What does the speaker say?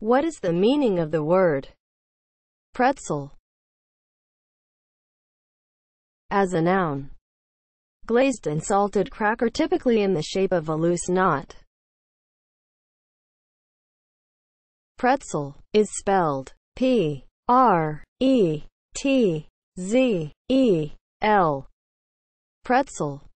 What is the meaning of the word pretzel as a noun? Glazed and salted cracker typically in the shape of a loose knot. Pretzel is spelled P R E T Z E L. Pretzel